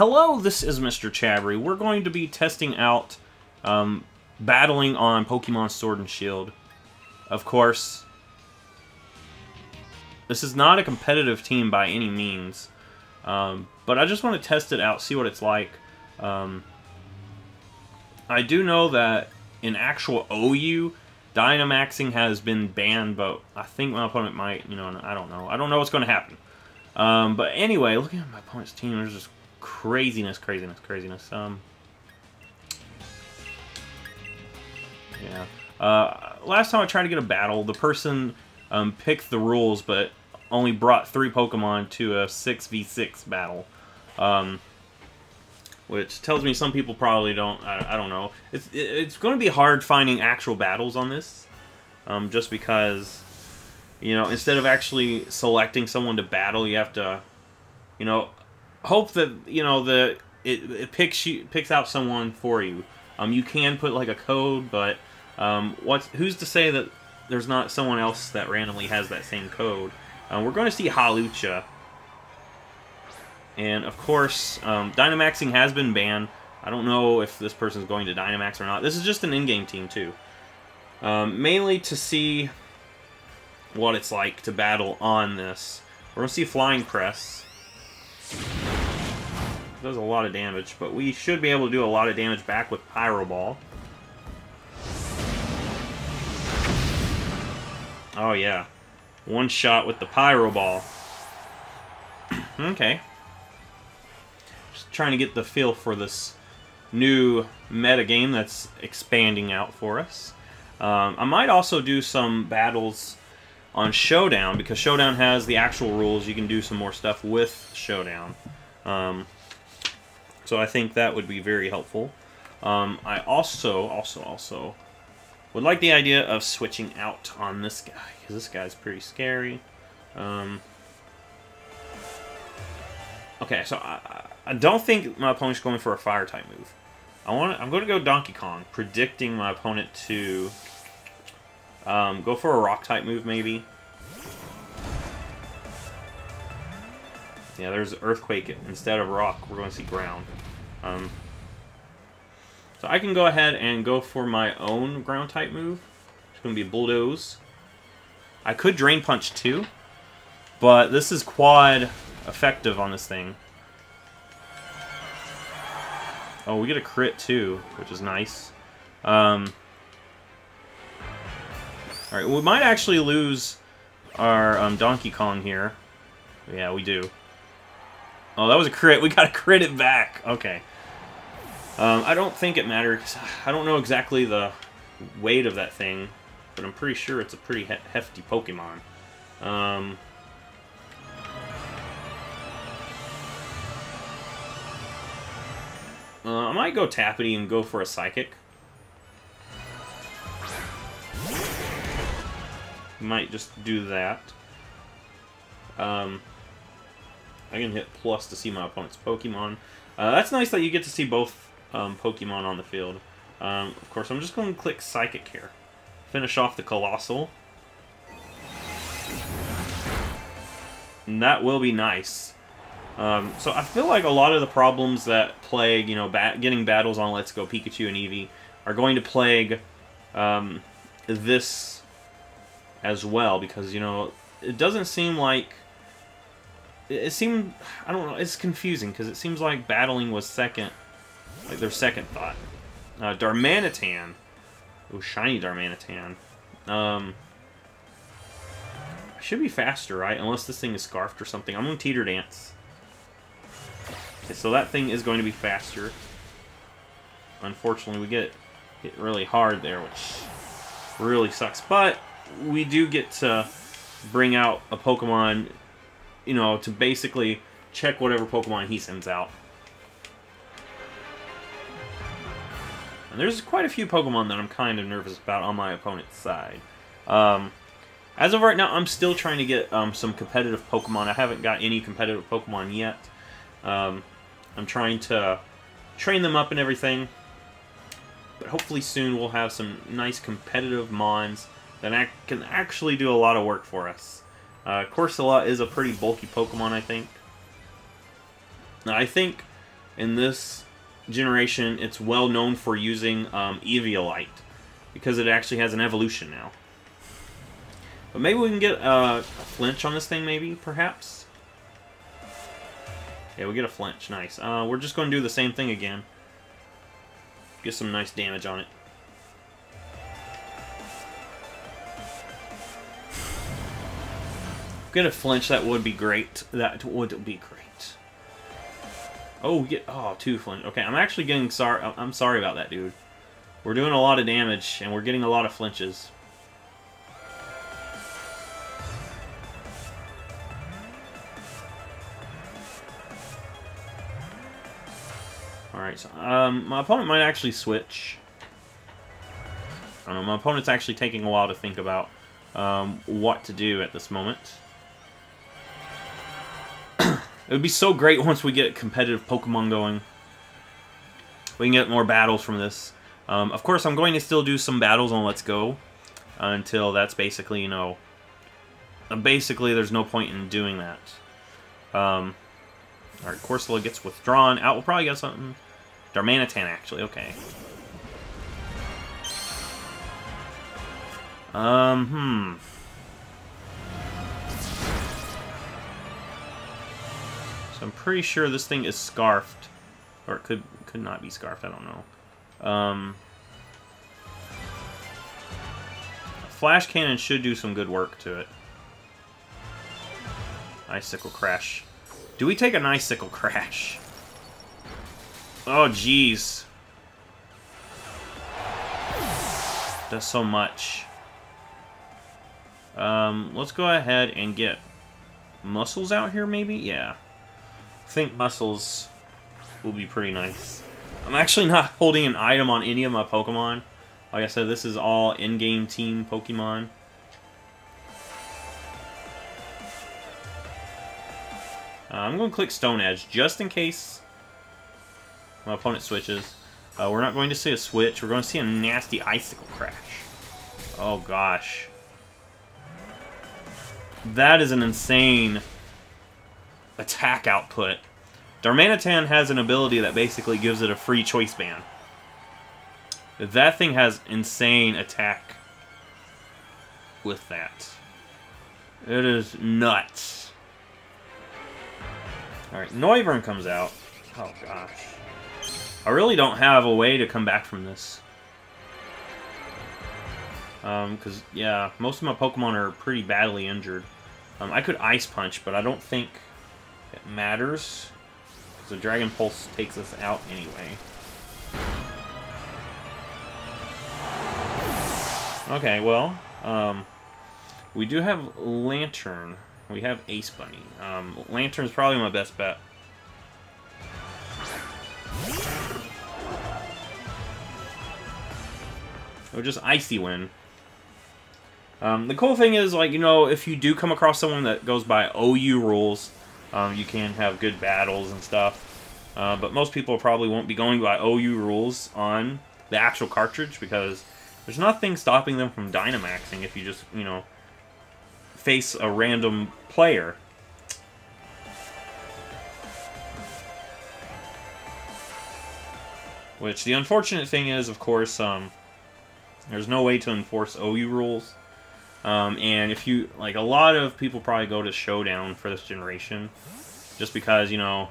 hello, this is Mr. Chabry. We're going to be testing out um, battling on Pokemon Sword and Shield. Of course, this is not a competitive team by any means, um, but I just want to test it out, see what it's like. Um, I do know that in actual OU, Dynamaxing has been banned, but I think my opponent might, you know, I don't know. I don't know what's going to happen. Um, but anyway, looking at my opponent's team, there's just craziness, craziness, craziness. Um, yeah. Uh, last time I tried to get a battle, the person um, picked the rules, but only brought three Pokemon to a 6v6 battle. Um, which tells me some people probably don't. I, I don't know. It's it, it's going to be hard finding actual battles on this, um, just because, you know, instead of actually selecting someone to battle, you have to, you know, hope that you know the it, it picks you picks out someone for you. Um, you can put like a code, but um, what's who's to say that there's not someone else that randomly has that same code? Um, we're going to see Hawlucha, and of course, um, Dynamaxing has been banned. I don't know if this person's going to Dynamax or not. This is just an in-game team, too. Um, mainly to see what it's like to battle on this. We're going to see Flying Press. Does a lot of damage, but we should be able to do a lot of damage back with Pyro Ball. Oh, yeah. One shot with the Pyro Ball. okay Just trying to get the feel for this new meta game that's expanding out for us. Um, I might also do some battles on Showdown because Showdown has the actual rules. You can do some more stuff with Showdown. Um, so I think that would be very helpful. Um, I also, also, also would like the idea of switching out on this guy because this guy's pretty scary. Um, okay, so I, I don't think my opponent's going for a fire type move. I want. I'm going to go Donkey Kong, predicting my opponent to um, go for a rock type move, maybe. Yeah, there's Earthquake instead of rock. We're going to see ground. Um, so I can go ahead and go for my own ground type move. It's going to be Bulldoze. I could Drain Punch too, but this is quad effective on this thing. Oh, we get a crit too, which is nice. Um, Alright, we might actually lose our um, Donkey Kong here. Yeah, we do. Oh, that was a crit. We got to crit it back. Okay. Um, I don't think it matters. I don't know exactly the weight of that thing, but I'm pretty sure it's a pretty he hefty Pokemon. Um, Uh, I might go Tappity and go for a Psychic. Might just do that. Um, I can hit plus to see my opponent's Pokemon. Uh, that's nice that you get to see both um, Pokemon on the field. Um, of course, I'm just going to click Psychic here. Finish off the Coalossal. And that will be nice. Um, so I feel like a lot of the problems that plague, you know, bat getting battles on Let's Go Pikachu and Eevee are going to plague um, this as well because, you know, it doesn't seem like... It seemed... I don't know, it's confusing because it seems like battling was second, like their second thought. Uh, Darmanitan. Oh, shiny Darmanitan. Um, should be faster, right? Unless this thing is scarfed or something. I'm to Teeter Dance. Okay, so that thing is going to be faster. Unfortunately, we get hit really hard there, which really sucks. But we do get to bring out a Pokemon, you know, to basically check whatever Pokemon he sends out. And there's quite a few Pokemon that I'm kind of nervous about on my opponent's side. Um, as of right now, I'm still trying to get um, some competitive Pokemon. I haven't got any competitive Pokemon yet. Um, I'm trying to train them up and everything. But hopefully soon we'll have some nice competitive Mons that can actually do a lot of work for us. Uh, Corsola is a pretty bulky Pokemon, I think. Now, I think in this generation, it's well known for using um, Eviolite because it actually has an evolution now. But maybe we can get uh, a flinch on this thing, maybe, perhaps? Yeah, we get a flinch. Nice. Uh, we're just going to do the same thing again. Get some nice damage on it. Get a flinch, that would be great. That would be great. Oh, get oh two flinch. Okay, I'm actually getting sorry. I'm sorry about that, dude. We're doing a lot of damage, and we're getting a lot of flinches. Alright, so, um, my opponent might actually switch. I don't know, my opponent's actually taking a while to think about um, what to do at this moment. It would be so great once we get competitive Pokemon going. We can get more battles from this. Um, of course, I'm going to still do some battles on Let's Go until that's basically, you know, uh, basically there's no point in doing that. Um, Alright, Corsola gets withdrawn. Out, we'll probably get something. Darmanitan, actually, okay. Um, hmm. So I'm pretty sure this thing is scarfed. Or it could could not be scarfed, I don't know. Um, Flash Cannon should do some good work to it. Icicle Crash. Do we take an Icicle Crash? Oh, jeez. Does so much. Um, let's go ahead and get muscles out here, maybe? Yeah think muscles will be pretty nice. I'm actually not holding an item on any of my Pokemon. Like I said, this is all in-game team Pokemon. Uh, I'm going to click Stone Edge just in case my opponent switches. Uh, we're not going to see a switch. We're going to see a nasty Icicle Crash. Oh, gosh. That is an insane attack output. Darmanitan has an ability that basically gives it a free choice band. That thing has insane attack with that. It is nuts. Alright, Noivern comes out. Oh gosh. I really don't have a way to come back from this. Um, because, yeah, most of my Pokemon are pretty badly injured. Um, I could Ice Punch, but I don't think it matters. Because the Dragon Pulse takes us out anyway. Okay, well, um, we do have Lanturn. We have Ace Bunny. Um, Lanturn's probably my best bet. Or just Icy Wind. Um, the cool thing is, like, you know, if you do come across someone that goes by OU rules, um, you can have good battles and stuff. Uh, but most people probably won't be going by OU rules on the actual cartridge because there's nothing stopping them from Dynamaxing if you just, you know, face a random player. Which, the unfortunate thing is, of course, um, there's no way to enforce OU rules. Um, and if you, like, a lot of people probably go to Showdown for this generation, just because, you know,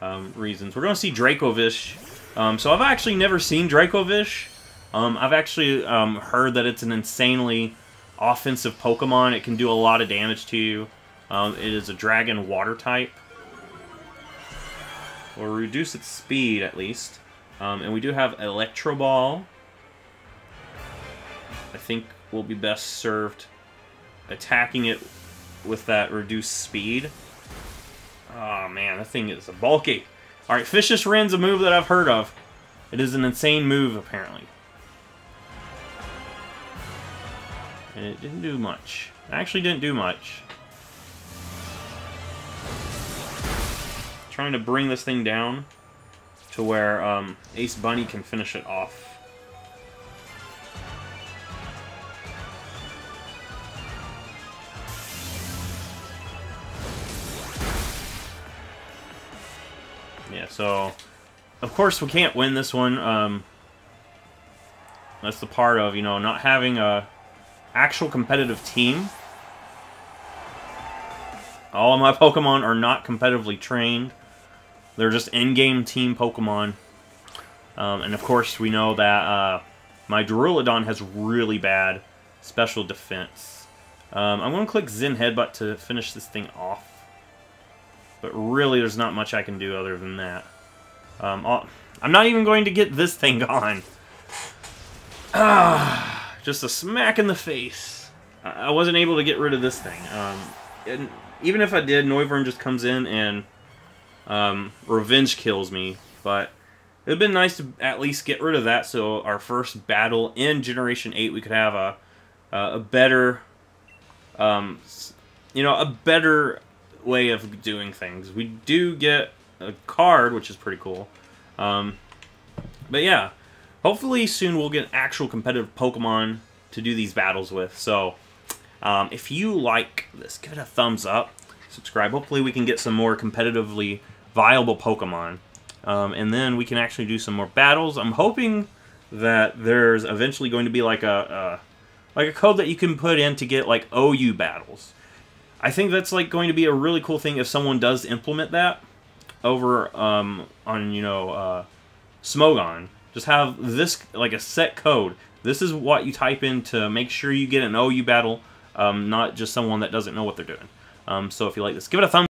um, reasons. We're going to see Dracovish. Um, so I've actually never seen Dracovish. Um, I've actually um, heard that it's an insanely offensive Pokemon. It can do a lot of damage to you. Um, it is a Dragon Water type. Or reduce its speed, at least. And we do have Electro Ball. I think will be best served attacking it with that reduced speed. Oh man, that thing is bulky. Alright, Fishious Rend's a move that I've heard of. It is an insane move, apparently. And it didn't do much. It actually didn't do much. Trying to bring this thing down to where um, Ace Bunny can finish it off. Yeah, so of course, we can't win this one. Um, that's the part of, you know, not having a actual competitive team. All of my Pokemon are not competitively trained. They're just in-game team Pokemon. Um, and of course, we know that uh, my Duraludon has really bad special defense. Um, I'm going to click Zen Headbutt to finish this thing off. But really, there's not much I can do other than that. Um, I'm not even going to get this thing gone. Ah, just a smack in the face. I wasn't able to get rid of this thing. Um, and even if I did, Noivern just comes in and um, revenge kills me. But it would have been nice to at least get rid of that so our first battle in Generation 8 we could have a, a better, um, you know, a better way of doing things. We do get a card, which is pretty cool. Um, but yeah, hopefully soon we'll get actual competitive Pokemon to do these battles with. So um, if you like this, give it a thumbs up, subscribe. Hopefully we can get some more competitively viable Pokemon. Um, and then we can actually do some more battles. I'm hoping that there's eventually going to be like a, a like a code that you can put in to get like OU battles. I think that's like going to be a really cool thing if someone does implement that over um, on you know uh, Smogon. Just have this like a set code. This is what you type in to make sure you get an OU battle, um, not just someone that doesn't know what they're doing. Um, so if you like this, give it a thumbs